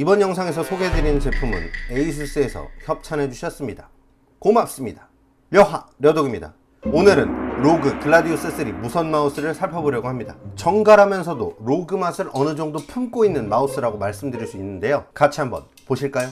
이번 영상에서 소개해드리는 제품은 에이수스에서 협찬해 주셨습니다. 고맙습니다. 여하 여독입니다. 오늘은 로그 글라디우스 3 무선 마우스를 살펴보려고 합니다. 정갈하면서도 로그 맛을 어느 정도 품고 있는 마우스라고 말씀드릴 수 있는데요. 같이 한번 보실까요?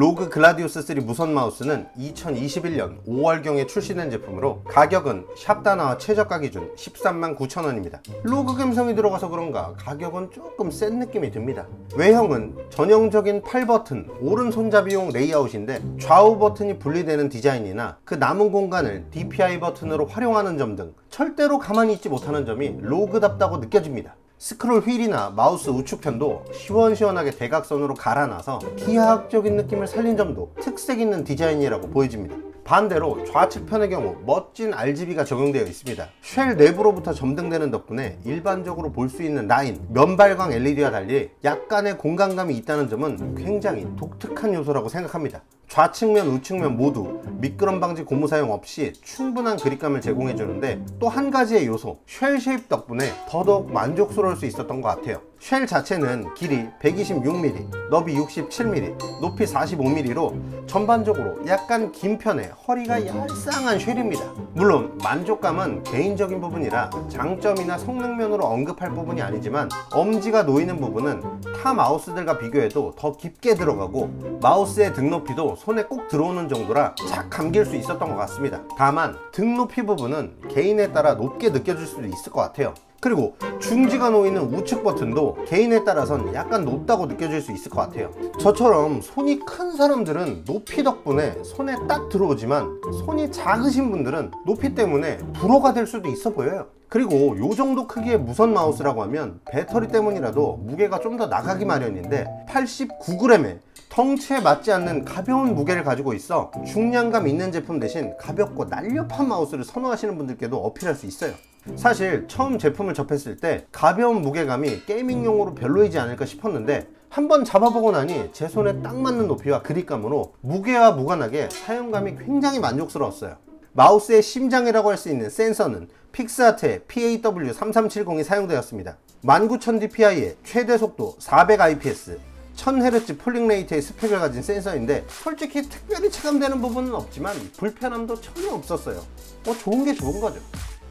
로그 글라디우스 3 무선 마우스는 2021년 5월경에 출시된 제품으로 가격은 샵다나와 최저가 기준 13만 9천원입니다. 로그 감성이 들어가서 그런가 가격은 조금 센 느낌이 듭니다. 외형은 전형적인 8버튼 오른손잡이용 레이아웃인데 좌우 버튼이 분리되는 디자인이나 그 남은 공간을 DPI 버튼으로 활용하는 점 등 절대로 가만히 있지 못하는 점이 로그답다고 느껴집니다. 스크롤 휠이나 마우스 우측편도 시원시원하게 대각선으로 갈아놔서 기하학적인 느낌을 살린 점도 특색 있는 디자인이라고 보여집니다. 반대로 좌측편의 경우 멋진 RGB가 적용되어 있습니다. shell 내부로부터 점등되는 덕분에 일반적으로 볼 수 있는 라인, 면발광 LED와 달리 약간의 공간감이 있다는 점은 굉장히 독특한 요소라고 생각합니다. 좌측면, 우측면 모두 미끄럼 방지 고무 사용 없이 충분한 그립감을 제공해 주는데 또 한 가지의 요소, shell shape 덕분에 더더욱 만족스러울 수 있었던 것 같아요. shell 자체는 길이 126mm, 너비 67mm, 높이 45mm로 전반적으로 약간 긴 편에 허리가 얄쌍한 shell입니다. 물론 만족감은 개인적인 부분이라 장점이나 성능면으로 언급할 부분이 아니지만 엄지가 놓이는 부분은 타 마우스들과 비교해도 더 깊게 들어가고 마우스의 등 높이도 손에 꼭 들어오는 정도라 착 감길 수 있었던 것 같습니다. 다만 등 높이 부분은 개인에 따라 높게 느껴질 수도 있을 것 같아요. 그리고 중지가 놓이는 우측 버튼도 개인에 따라선 약간 높다고 느껴질 수 있을 것 같아요. 저처럼 손이 큰 사람들은 높이 덕분에 손에 딱 들어오지만 손이 작으신 분들은 높이 때문에 불어가 될 수도 있어 보여요. 그리고 요 정도 크기의 무선 마우스라고 하면 배터리 때문이라도 무게가 좀 더 나가기 마련인데 89g에 덩치에 맞지 않는 가벼운 무게를 가지고 있어 중량감 있는 제품 대신 가볍고 날렵한 마우스를 선호하시는 분들께도 어필할 수 있어요 사실 처음 제품을 접했을 때 가벼운 무게감이 게이밍용으로 별로이지 않을까 싶었는데 한번 잡아보고 나니 제 손에 딱 맞는 높이와 그립감으로 무게와 무관하게 사용감이 굉장히 만족스러웠어요. 마우스의 심장이라고 할 수 있는 센서는 픽스아트의 PAW3370이 사용되었습니다. 19000dpi의 최대 속도 400IPS 1000Hz polling rate의 스펙을 가진 센서인데 솔직히 특별히 체감되는 부분은 없지만 불편함도 전혀 없었어요. 뭐 좋은 게 좋은 거죠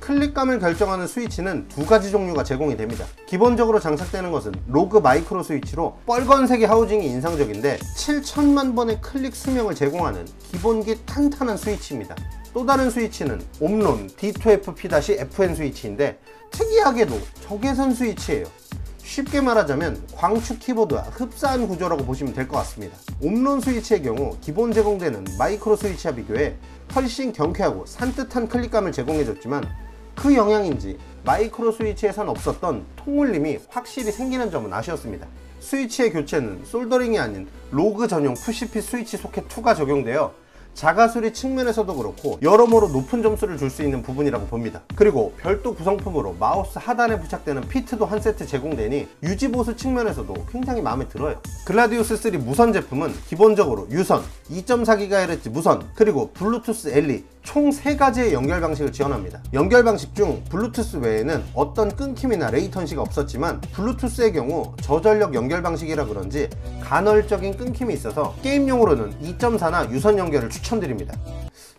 클릭감을 결정하는 스위치는 두 가지 종류가 제공이 됩니다. 기본적으로 장착되는 것은 로그 마이크로 스위치로 빨간색의 하우징이 인상적인데 7천만 번의 클릭 수명을 제공하는 기본기 탄탄한 스위치입니다. 또 다른 스위치는 옴론 D2FP-FN 스위치인데 특이하게도 적외선 스위치예요. 쉽게 말하자면 광축 키보드와 흡사한 구조라고 보시면 될 것 같습니다. 옴론 스위치의 경우 기본 제공되는 마이크로 스위치와 비교해 훨씬 경쾌하고 산뜻한 클릭감을 제공해줬지만 그 영향인지 마이크로 스위치에선 없었던 통울림이 확실히 생기는 점은 아쉬웠습니다. 스위치의 교체는 soldering이 아닌 로그 전용 push-fit switch socket 2가 적용되어 자가수리 측면에서도 그렇고 여러모로 높은 점수를 줄 수 있는 부분이라고 봅니다. 그리고 별도 구성품으로 마우스 하단에 부착되는 feet도 한 세트 제공되니 유지보수 측면에서도 굉장히 마음에 들어요. 글라디우스 3 무선 제품은 기본적으로 유선, 2.4GHz 무선, 그리고 블루투스 LE 총 3가지의 연결 방식을 지원합니다. 연결 방식 중 블루투스 외에는 어떤 끊김이나 latency가 없었지만 블루투스의 경우 저전력 연결 방식이라 그런지 간헐적인 끊김이 있어서 게임용으로는 2.4나 유선 연결을 추천드립니다.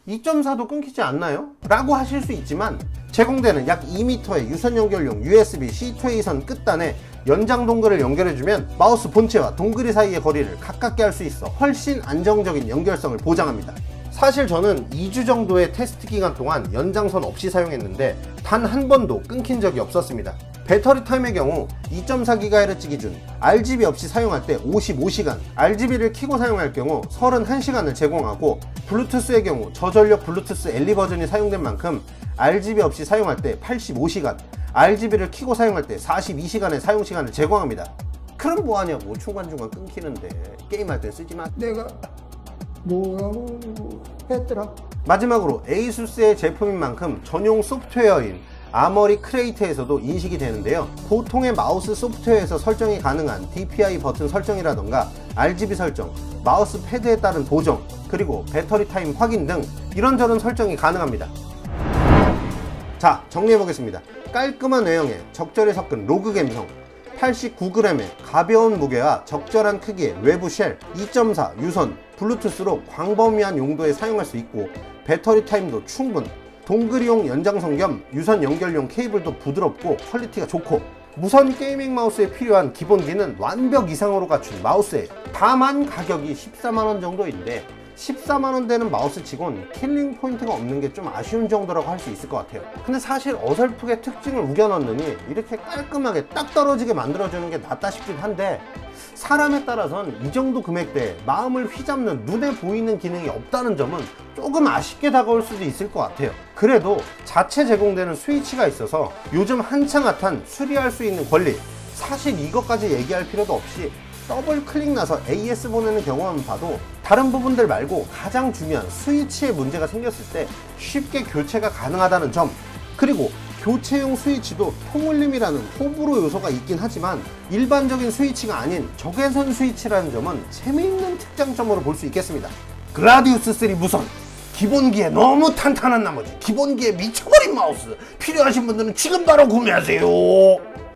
2.4도 끊기지 않나요? 라고 하실 수 있지만 제공되는 약 2m의 유선 연결용 USB-C to A 선 끝단에 연장 dongle을 연결해주면 마우스 본체와 dongle이 사이의 거리를 가깝게 할 수 있어 훨씬 안정적인 연결성을 보장합니다. 사실 저는 2주 정도의 테스트 기간 동안 연장선 없이 사용했는데 단 한 번도 끊긴 적이 없었습니다. 배터리 타임의 경우 2.4GHz 기준 RGB 없이 사용할 때 55시간 RGB를 키고 사용할 경우 31시간을 제공하고 블루투스의 경우 저전력 블루투스 LE 버전이 사용된 만큼 RGB 없이 사용할 때 85시간 RGB를 키고 사용할 때 42시간의 사용시간을 제공합니다. 그럼 뭐하냐고 중간중간 끊기는데. 게임할 때 쓰지만. 내가 뭐라고 했더라? 마지막으로 ASUS의 제품인 만큼 전용 소프트웨어인 Armoury Crate에서도 인식이 되는데요. 보통의 마우스 소프트웨어에서 설정이 가능한 DPI 버튼 설정이라던가 RGB 설정, 마우스 패드에 따른 보정, 그리고 배터리 타임 확인 등 이런저런 설정이 가능합니다. 자 정리해보겠습니다. 깔끔한 외형에 적절히 섞은 ROG 감성 89g의 가벼운 무게와 적절한 크기의 외부 shell, 2.4 유선, 블루투스로 광범위한 용도에 사용할 수 있고 배터리 타임도 충분, dongle이용 연장선 겸 유선 연결용 케이블도 부드럽고 퀄리티가 좋고 무선 gaming 마우스에 필요한 기본기는 완벽 이상으로 갖춘 마우스예요. 다만 가격이 14만원 정도인데 14만원 되는 마우스 치곤 killing point가 없는 게 좀 아쉬운 정도라고 할 수 있을 것 같아요. 근데 사실 어설프게 특징을 우겨넣느니 이렇게 깔끔하게 딱 떨어지게 만들어주는 게 낫다 싶긴 한데 사람에 따라선 이 정도 금액대에 마음을 휘잡는 눈에 보이는 기능이 없다는 점은 조금 아쉽게 다가올 수도 있을 것 같아요. 그래도 자체 제공되는 스위치가 있어서 요즘 한창 핫한 수리할 수 있는 권리 사실 이것까지 얘기할 필요도 없이 더블 클릭 나서 AS 보내는 경우만 봐도 다른 부분들 말고 가장 중요한 스위치에 문제가 생겼을 때 쉽게 교체가 가능하다는 점 그리고 교체용 스위치도 통울림이라는 호불호 요소가 있긴 하지만 일반적인 스위치가 아닌 적외선 스위치라는 점은 재미있는 특장점으로 볼 수 있겠습니다. 글라디우스 3 무선 기본기에 너무 탄탄한 나머지 기본기에 미쳐버린 마우스 필요하신 분들은 지금 바로 구매하세요.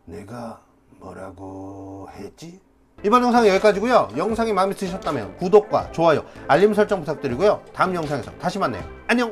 내가 뭐라고 했지? 이번 영상 여기까지고요. 영상이 마음에 드셨다면 구독과 좋아요, 알림 설정 부탁드리고요. 다음 영상에서 다시 만나요. 안녕.